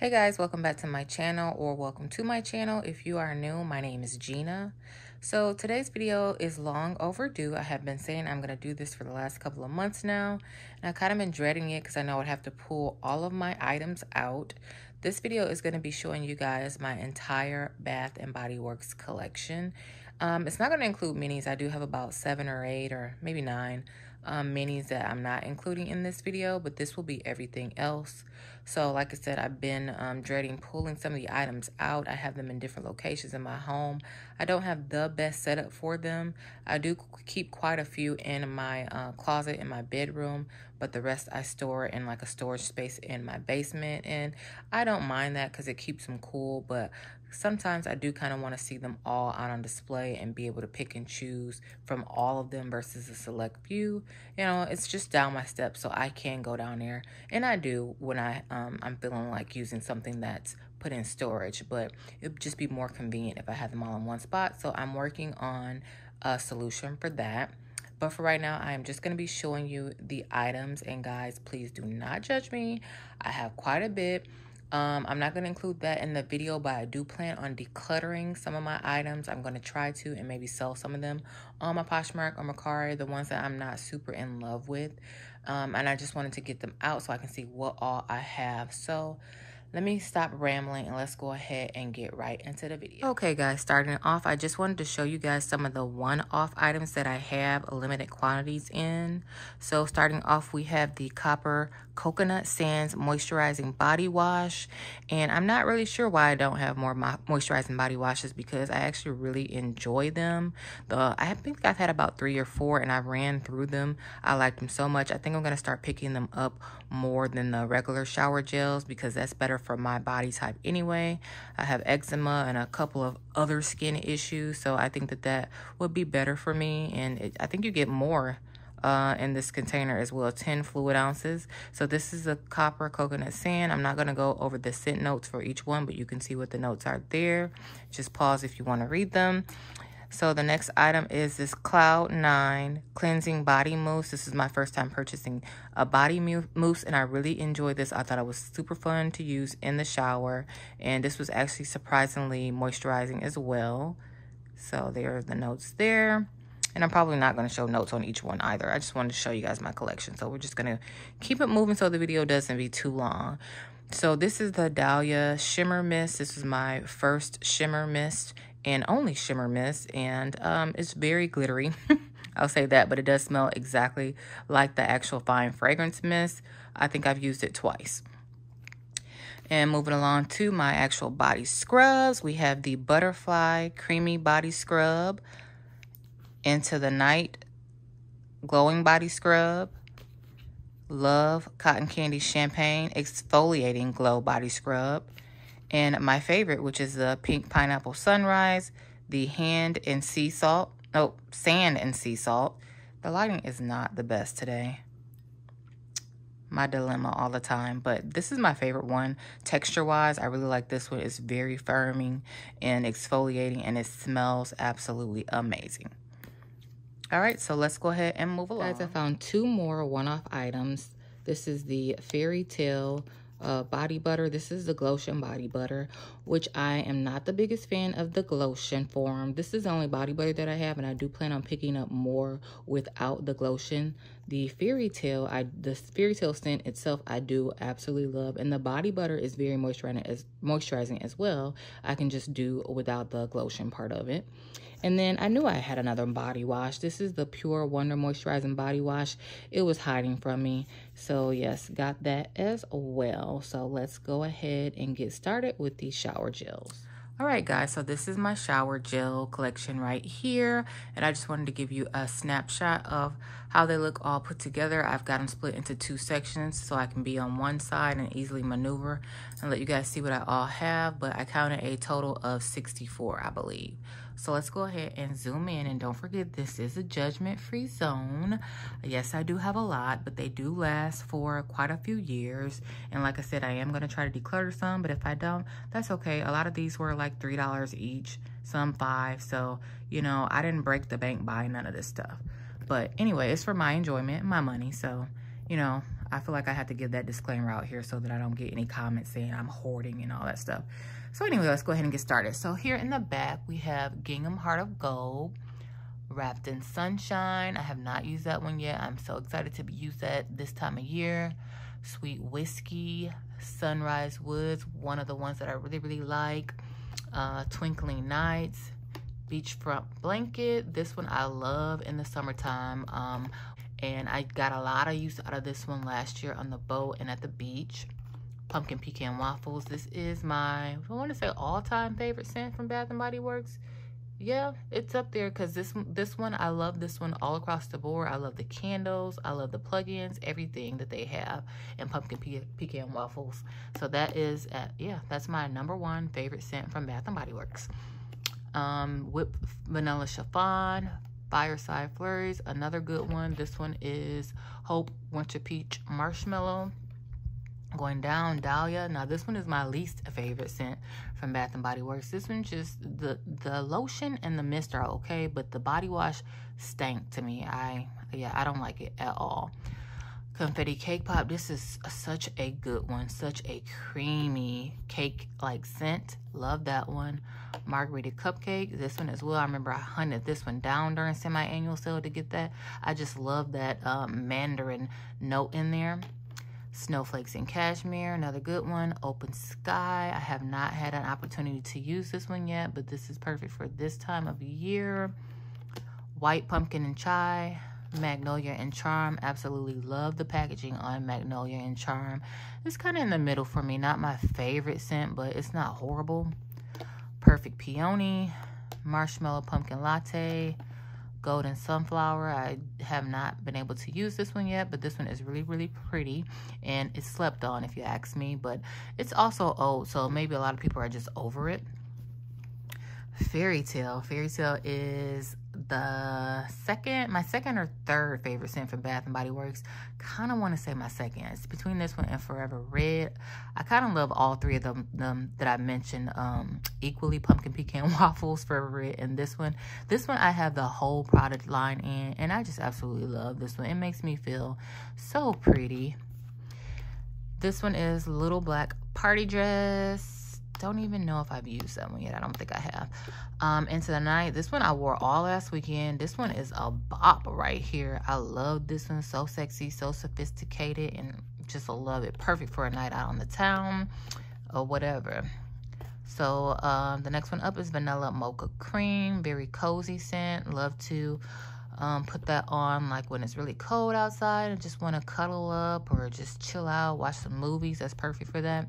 Hey guys, welcome back to my channel or welcome to my channel. If you are new, my name is Jina. So today's video is long overdue. I have been saying I'm going to do this for the last couple of months now. And I've kind of been dreading it because I know I'd have to pull all of my items out. This video is going to be showing you guys my entire Bath & Body Works collection. Um, it's not going to include minis. I do have about seven or eight or maybe nine um, minis that I'm not including in this video, but this will be everything else. So like I said, I've been um, dreading pulling some of the items out. I have them in different locations in my home. I don't have the best setup for them. I do keep quite a few in my uh, closet in my bedroom, but the rest I store in like a storage space in my basement. And I don't mind that because it keeps them cool, but sometimes I do kind of want to see them all out on display and be able to pick and choose from all of them versus a select few. You know, it's just down my steps, so I can go down there, and I do when I um, I'm feeling like using something that's put in storage, but it would just be more convenient if I had them all in one spot. So I'm working on a solution for that. But for right now, I am just going to be showing you the items. And guys, please do not judge me. I have quite a bit. Um, I'm not going to include that in the video, but I do plan on decluttering some of my items. I'm going to try to and maybe sell some of them on my Poshmark or Mercari, the ones that I'm not super in love with. Um, and I just wanted to get them out so I can see what all I have. So let me stop rambling and let's go ahead and get right into the video. Okay guys, starting off, I just wanted to show you guys some of the one-off items that I have limited quantities in. So starting off, we have the Copper Coconut Sands Moisturizing Body Wash. And I'm not really sure why I don't have more moisturizing body washes because I actually really enjoy them. The I think I've had about three or four and I ran through them. I like them so much. I think I'm going to start picking them up more than the regular shower gels because that's better for my body type anyway. I have eczema and a couple of other skin issues. So I think that that would be better for me. And it, I think you get more uh, in this container as well, 10 fluid ounces. So this is a copper coconut sand. I'm not going to go over the scent notes for each one, but you can see what the notes are there. Just pause if you want to read them. So the next item is this Cloud 9 Cleansing Body Mousse. This is my first time purchasing a body mousse, and I really enjoyed this. I thought it was super fun to use in the shower, and this was actually surprisingly moisturizing as well. So there are the notes there. And I'm probably not going to show notes on each one either. I just wanted to show you guys my collection. So we're just going to keep it moving so the video doesn't be too long. So this is the Dahlia Shimmer Mist. This is my first shimmer mist and only shimmer mist. And um, it's very glittery. I'll say that, but it does smell exactly like the actual fine fragrance mist. I think I've used it twice. And moving along to my actual body scrubs, we have the Butterfly Creamy Body Scrub into the Night Glowing Body Scrub, Love Cotton Candy Champagne Exfoliating Glow Body Scrub, and my favorite, which is the Pink Pineapple Sunrise, the Hand and Sea Salt, oh, Sand and Sea Salt. The lighting is not the best today. My dilemma all the time, but this is my favorite one. Texture-wise, I really like this one. It's very firming and exfoliating, and it smells absolutely amazing. All right, so let's go ahead and move along. Guys, I found two more one-off items. This is the Fairy Tale uh, body butter. This is the Glotion body butter, which I am not the biggest fan of the Glotion form. This is the only body butter that I have, and I do plan on picking up more without the Glotion. The Fairy Tale, I the Fairy Tale scent itself, I do absolutely love, and the body butter is very moisturizing as moisturizing as well. I can just do without the Glotion part of it. And then I knew I had another body wash. This is the Pure Wonder Moisturizing Body Wash. It was hiding from me. So yes, got that as well. So let's go ahead and get started with these shower gels. All right, guys, so this is my shower gel collection right here. And I just wanted to give you a snapshot of how they look all put together. I've got them split into two sections so I can be on one side and easily maneuver and let you guys see what I all have. But I counted a total of 64, I believe. So let's go ahead and zoom in. And don't forget, this is a judgment-free zone. Yes, I do have a lot, but they do last for quite a few years. And like I said, I am going to try to declutter some, but if I don't, that's okay. A lot of these were like $3 each, some 5 So, you know, I didn't break the bank buying none of this stuff. But anyway, it's for my enjoyment, my money. So, you know, I feel like I have to give that disclaimer out here so that I don't get any comments saying I'm hoarding and all that stuff. So anyway, let's go ahead and get started. So here in the back, we have Gingham Heart of Gold wrapped in sunshine. I have not used that one yet. I'm so excited to use that this time of year. Sweet Whiskey, Sunrise Woods, one of the ones that I really, really like. Uh, Twinkling Nights, Beachfront Blanket. This one I love in the summertime. Um, and I got a lot of use out of this one last year on the boat and at the beach. Pumpkin Pecan Waffles. This is my, I want to say all-time favorite scent from Bath & Body Works yeah, it's up there because this this one, I love this one all across the board. I love the candles. I love the plugins, everything that they have in Pumpkin Pe Pecan Waffles. So that is, at, yeah, that's my number one favorite scent from Bath & Body Works. Um, Whip Vanilla Chiffon, Fireside Flurries, another good one. This one is Hope Winter Peach Marshmallow. Going down, Dahlia. Now, this one is my least favorite scent from Bath & Body Works. This one just, the, the lotion and the mist are okay, but the body wash stank to me. I, yeah, I don't like it at all. Confetti Cake Pop. This is such a good one. Such a creamy cake-like scent. Love that one. Margarita Cupcake. This one as well. I remember I hunted this one down during semi-annual sale to get that. I just love that um, mandarin note in there. Snowflakes and Cashmere, another good one. Open Sky. I have not had an opportunity to use this one yet, but this is perfect for this time of year. White Pumpkin and Chai. Magnolia and Charm. Absolutely love the packaging on Magnolia and Charm. It's kind of in the middle for me. Not my favorite scent, but it's not horrible. Perfect Peony. Marshmallow Pumpkin Latte. Golden Sunflower. I have not been able to use this one yet, but this one is really, really pretty. And it's slept on, if you ask me. But it's also old, so maybe a lot of people are just over it. Fairy Tale. Fairy Tale is the second, my second or third favorite scent from Bath & Body Works. Kind of want to say my second. It's between this one and Forever Red. I kind of love all three of them, them that I mentioned um, equally. Pumpkin Pecan Waffles, Forever Red, and this one. This one I have the whole product line in, and I just absolutely love this one. It makes me feel so pretty. This one is Little Black Party Dress don't even know if I've used that one yet. I don't think I have. Um, Into the Night. This one I wore all last weekend. This one is a bop right here. I love this one. So sexy, so sophisticated, and just love it. Perfect for a night out on the town or whatever. So um, the next one up is Vanilla Mocha Cream. Very cozy scent. Love to um, put that on like when it's really cold outside and just want to cuddle up or just chill out, watch some movies. That's perfect for that.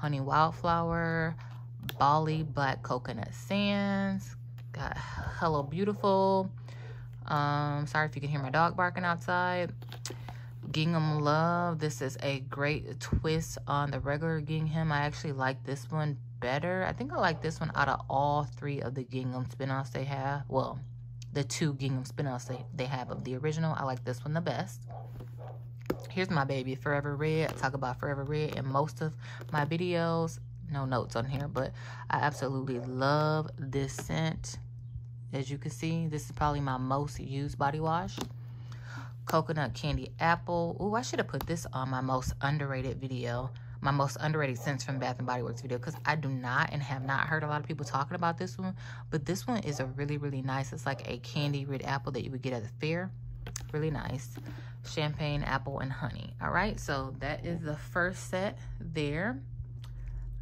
Honey Wildflower, Bali Black Coconut Sands, got Hello Beautiful. Um, sorry if you can hear my dog barking outside. Gingham Love. This is a great twist on the regular Gingham. I actually like this one better. I think I like this one out of all three of the Gingham spinoffs they have. Well, the two Gingham spinoffs they, they have of the original. I like this one the best. Here's my baby, Forever Red. I talk about Forever Red in most of my videos. No notes on here, but I absolutely love this scent. As you can see, this is probably my most used body wash. Coconut Candy Apple. Oh, I should have put this on my most underrated video. My most underrated scents from Bath & Body Works video because I do not and have not heard a lot of people talking about this one. But this one is a really, really nice. It's like a candy red apple that you would get at the fair. Really nice champagne, apple, and honey. All right, so that is the first set there.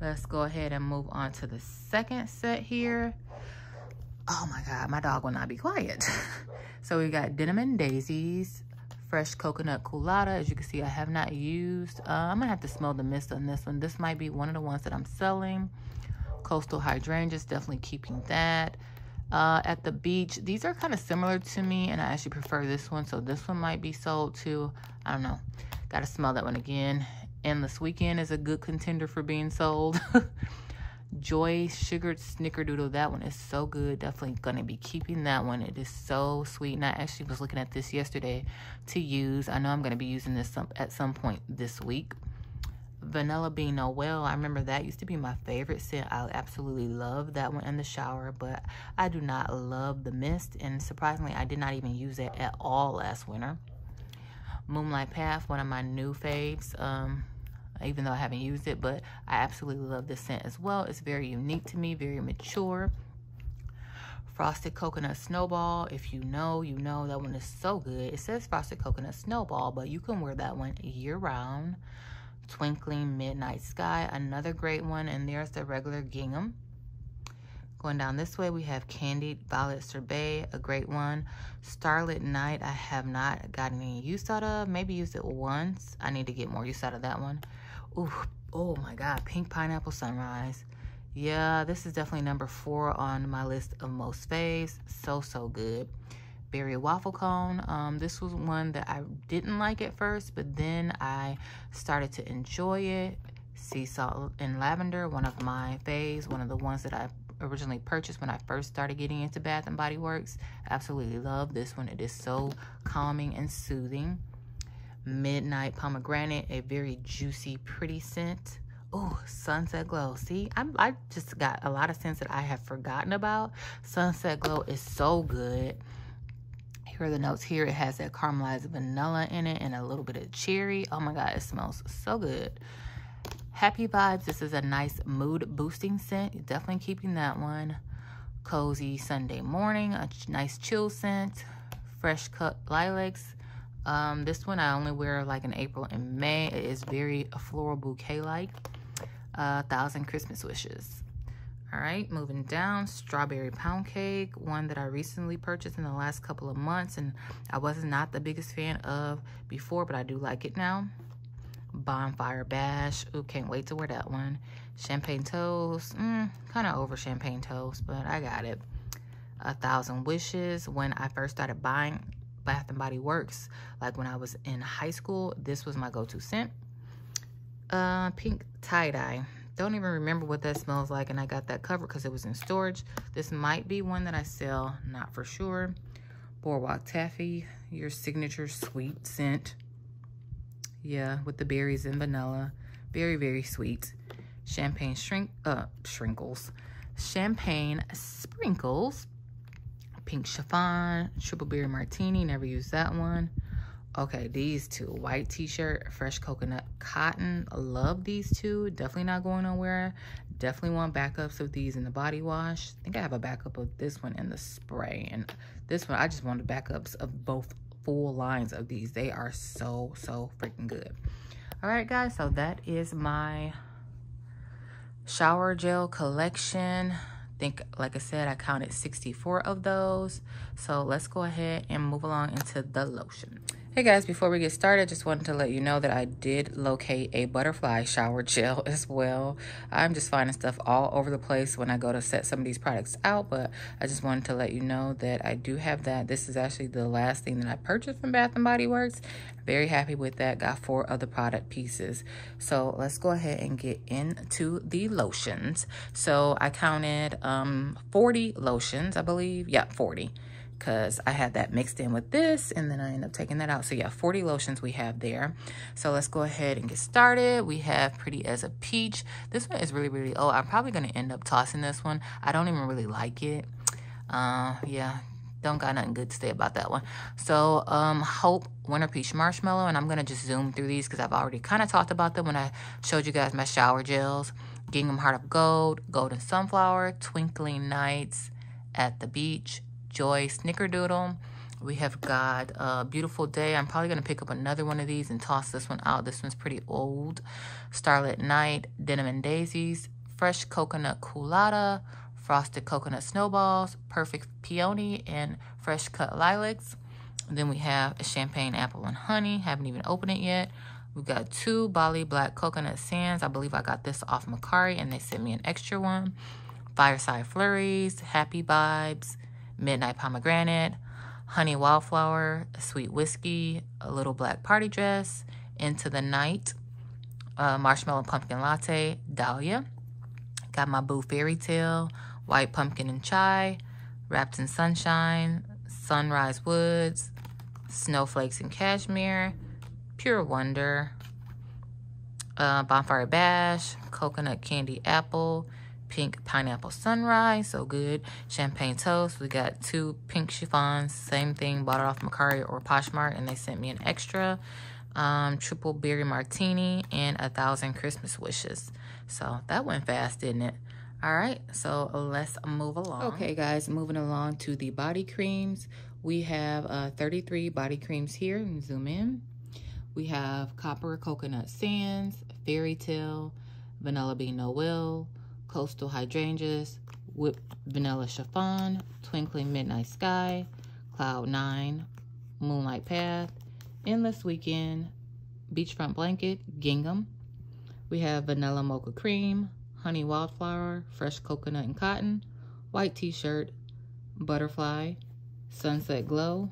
Let's go ahead and move on to the second set here. Oh my God, my dog will not be quiet. so we got Denim and Daisies, fresh coconut colada. As you can see, I have not used. Uh, I'm gonna have to smell the mist on this one. This might be one of the ones that I'm selling. Coastal Hydrangeas, definitely keeping that uh, at the beach. These are kind of similar to me, and I actually prefer this one, so this one might be sold too. I don't know. Got to smell that one again. Endless Weekend is a good contender for being sold. Joy Sugared Snickerdoodle. That one is so good. Definitely going to be keeping that one. It is so sweet. And I actually was looking at this yesterday to use. I know I'm going to be using this some, at some point this week. Vanilla Bean Noel. I remember that used to be my favorite scent. I absolutely love that one in the shower, but I do not love the mist. And surprisingly, I did not even use it at all last winter. Moonlight Path, one of my new faves. Um, even though I haven't used it, but I absolutely love this scent as well. It's very unique to me, very mature. Frosted Coconut Snowball. If you know, you know that one is so good. It says Frosted Coconut Snowball, but you can wear that one year round. Twinkling Midnight Sky, another great one. And there's the regular gingham. Going down this way, we have Candied Violet Sorbet, a great one. Starlit Night, I have not gotten any use out of. Maybe used it once. I need to get more use out of that one. Ooh, oh my God, Pink Pineapple Sunrise. Yeah, this is definitely number four on my list of most faves. So, so good. Berry Waffle Cone. Um, this was one that I didn't like at first, but then I started to enjoy it. Sea Salt and Lavender, one of my faves, one of the ones that I originally purchased when I first started getting into Bath and Body Works. Absolutely love this one. It is so calming and soothing. Midnight Pomegranate, a very juicy, pretty scent. Oh, Sunset Glow. See, I'm, I just got a lot of scents that I have forgotten about. Sunset Glow is so good. Here are the notes here. It has that caramelized vanilla in it and a little bit of cherry. Oh my God, it smells so good. Happy Vibes. This is a nice mood boosting scent. Definitely keeping that one. Cozy Sunday Morning. A nice chill scent. Fresh cut lilacs. Um, this one I only wear like in April and May. It is very floral bouquet-like. A thousand Christmas wishes. All right, moving down, strawberry pound cake, one that I recently purchased in the last couple of months and I was not the biggest fan of before, but I do like it now. Bonfire Bash, ooh, can't wait to wear that one. Champagne Toast, mm, kind of over Champagne Toast, but I got it. A Thousand Wishes, when I first started buying Bath and Body Works, like when I was in high school, this was my go-to scent. Uh, pink tie-dye. Don't even remember what that smells like, and I got that covered because it was in storage. This might be one that I sell, not for sure. Boardwalk Taffy, your signature sweet scent. Yeah, with the berries and vanilla. Very, very sweet. Champagne shrink, uh, shrinkles. Champagne sprinkles pink chiffon, triple berry martini, never used that one. Okay, these two, white t-shirt, fresh coconut cotton, love these two, definitely not going nowhere. Definitely want backups of these in the body wash. I think I have a backup of this one in the spray, and this one, I just wanted backups of both full lines of these. They are so, so freaking good. All right, guys, so that is my shower gel collection think, like I said, I counted 64 of those. So let's go ahead and move along into the lotion. Hey guys, before we get started, just wanted to let you know that I did locate a butterfly shower gel as well. I'm just finding stuff all over the place when I go to set some of these products out, but I just wanted to let you know that I do have that. This is actually the last thing that I purchased from Bath & Body Works. Very happy with that. Got four other product pieces. So let's go ahead and get into the lotions. So I counted um, 40 lotions, I believe. Yeah, 40 because I had that mixed in with this and then I ended up taking that out. So yeah, 40 lotions we have there. So let's go ahead and get started. We have Pretty as a Peach. This one is really, really, oh, I'm probably going to end up tossing this one. I don't even really like it. Uh, yeah, don't got nothing good to say about that one. So, um, Hope Winter Peach Marshmallow, and I'm going to just zoom through these because I've already kind of talked about them when I showed you guys my shower gels. Gingham Heart of Gold, Golden Sunflower, Twinkling Nights, At the Beach, Joy Snickerdoodle. We have got a Beautiful Day. I'm probably going to pick up another one of these and toss this one out. This one's pretty old. Starlit Night, Denim and Daisies, Fresh Coconut Colada, Frosted Coconut Snowballs, Perfect Peony, and Fresh Cut Lilacs. And then we have a Champagne Apple and Honey. Haven't even opened it yet. We've got two Bali Black Coconut Sands. I believe I got this off Mercari and they sent me an extra one. Fireside Flurries, Happy Vibes, Midnight Pomegranate, Honey Wildflower, Sweet Whiskey, a Little Black Party Dress, Into the Night, uh, Marshmallow Pumpkin Latte, Dahlia. Got my Boo Fairy Tale, White Pumpkin and Chai, Wrapped in Sunshine, Sunrise Woods, Snowflakes and Cashmere, Pure Wonder, uh, Bonfire Bash, Coconut Candy Apple, pink pineapple sunrise, so good. Champagne toast. We got two pink chiffons, same thing. Bought it off Mercari or Poshmark, and they sent me an extra. Um, triple berry martini and a thousand Christmas wishes. So that went fast, didn't it? All right, so let's move along. Okay, guys, moving along to the body creams. We have uh, 33 body creams here. Zoom in. We have Copper Coconut Sands, Fairy Tale, Vanilla Bean Noel, Coastal Hydrangeas, Whipped Vanilla Chiffon, Twinkling Midnight Sky, Cloud 9, Moonlight Path, Endless Weekend, Beachfront Blanket, Gingham. We have Vanilla Mocha Cream, Honey Wildflower, Fresh Coconut and Cotton, White T-Shirt, Butterfly, Sunset Glow,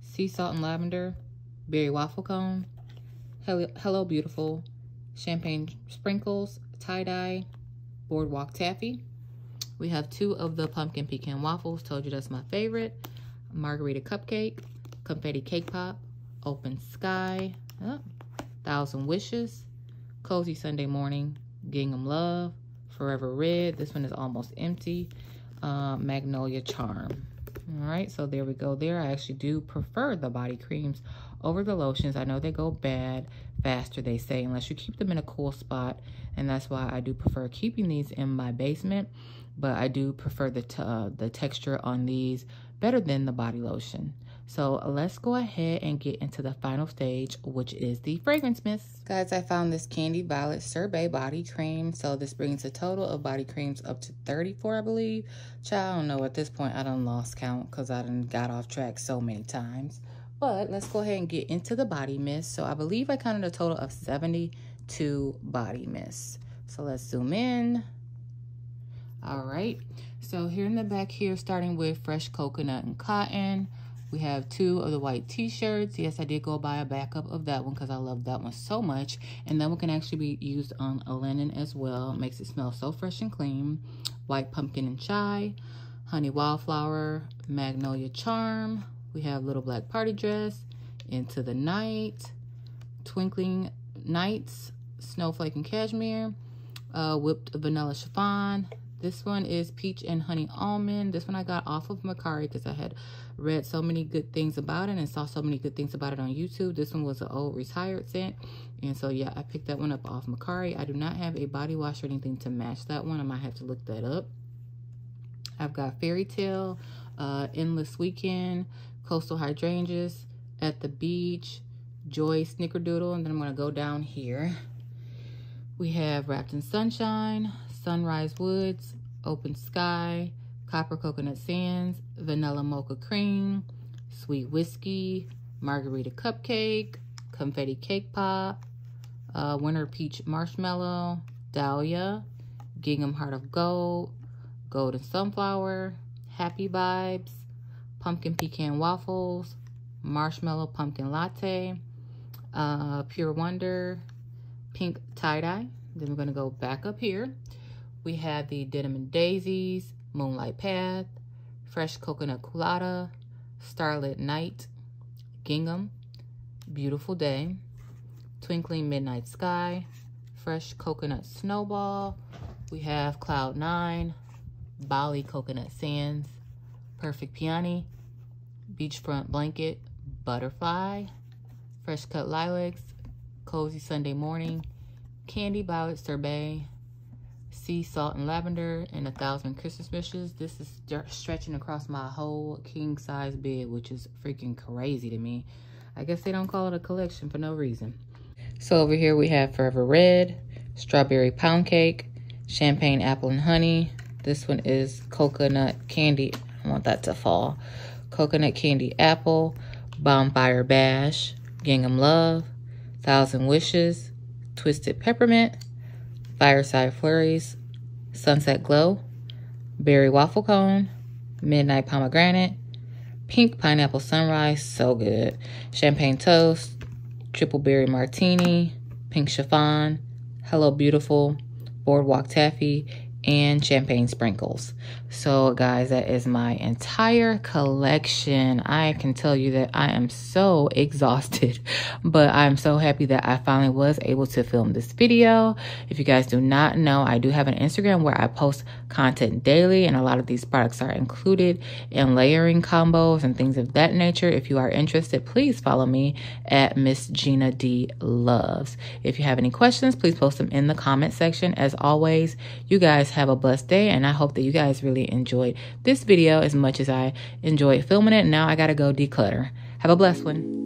Sea Salt and Lavender, Berry Waffle Cone, Hello, Hello Beautiful, Champagne Sprinkles, Tie-Dye, Boardwalk Taffy. We have two of the Pumpkin Pecan Waffles. Told you that's my favorite. Margarita Cupcake, Confetti Cake Pop, Open Sky, oh, Thousand Wishes, Cozy Sunday Morning, Gingham Love, Forever Red. This one is almost empty. Uh, Magnolia Charm. All right, so there we go there. I actually do prefer the body creams over the lotions. I know they go bad faster, they say, unless you keep them in a cool spot. And that's why I do prefer keeping these in my basement. But I do prefer the, uh, the texture on these better than the body lotion. So let's go ahead and get into the final stage, which is the fragrance mist. Guys, I found this Candy Violet Sorbet body cream. So this brings the total of body creams up to 34, I believe. Child, I don't know. At this point, I done lost count because I done got off track so many times. But let's go ahead and get into the body mist. So I believe I counted a total of 72 body mists. So let's zoom in. All right. So here in the back here, starting with fresh coconut and cotton. We have two of the white t-shirts. Yes, I did go buy a backup of that one because I love that one so much. And that one can actually be used on a linen as well. Makes it smell so fresh and clean. White pumpkin and chai, honey wildflower, magnolia charm. We have little black party dress, into the night, twinkling nights, snowflake and cashmere, uh, whipped vanilla chiffon, this one is Peach and Honey Almond. This one I got off of Mercari because I had read so many good things about it and saw so many good things about it on YouTube. This one was an old retired scent. And so, yeah, I picked that one up off Mercari. I do not have a body wash or anything to match that one. I might have to look that up. I've got Fairy Tale, uh, Endless Weekend, Coastal Hydrangeas, At the Beach, Joy Snickerdoodle. And then I'm going to go down here. We have Wrapped in Sunshine, Sunrise Woods, Open Sky, Copper Coconut Sands, Vanilla Mocha Cream, Sweet Whiskey, Margarita Cupcake, Confetti Cake Pop, uh, Winter Peach Marshmallow, Dahlia, Gingham Heart of Gold, Golden Sunflower, Happy Vibes, Pumpkin Pecan Waffles, Marshmallow Pumpkin Latte, uh, Pure Wonder, Pink Tie-Dye. Then we're going to go back up here. We have the Denim and Daisies, Moonlight Path, Fresh Coconut Colada, Starlit Night, Gingham, Beautiful Day, Twinkling Midnight Sky, Fresh Coconut Snowball. We have Cloud Nine, Bali Coconut Sands, Perfect Peony, Beachfront Blanket, Butterfly, Fresh Cut Lilacs, Cozy Sunday Morning, Candy Violet Sorbet, sea salt and lavender and a thousand christmas wishes. This is stretching across my whole king size bed which is freaking crazy to me. I guess they don't call it a collection for no reason. So over here we have forever red strawberry pound cake champagne apple and honey. This one is coconut candy. I want that to fall. Coconut candy apple bonfire bash gingham love thousand wishes twisted peppermint Fireside Flurries, Sunset Glow, Berry Waffle Cone, Midnight Pomegranate, Pink Pineapple Sunrise, so good. Champagne Toast, Triple Berry Martini, Pink Chiffon, Hello Beautiful, Boardwalk Taffy, and champagne sprinkles. So, guys, that is my entire collection. I can tell you that I am so exhausted, but I'm so happy that I finally was able to film this video. If you guys do not know, I do have an Instagram where I post content daily, and a lot of these products are included in layering combos and things of that nature. If you are interested, please follow me at Miss Jina D Loves. If you have any questions, please post them in the comment section. As always, you guys have a blessed day, and I hope that you guys really enjoyed this video as much as I enjoyed filming it. Now I got to go declutter. Have a blessed one.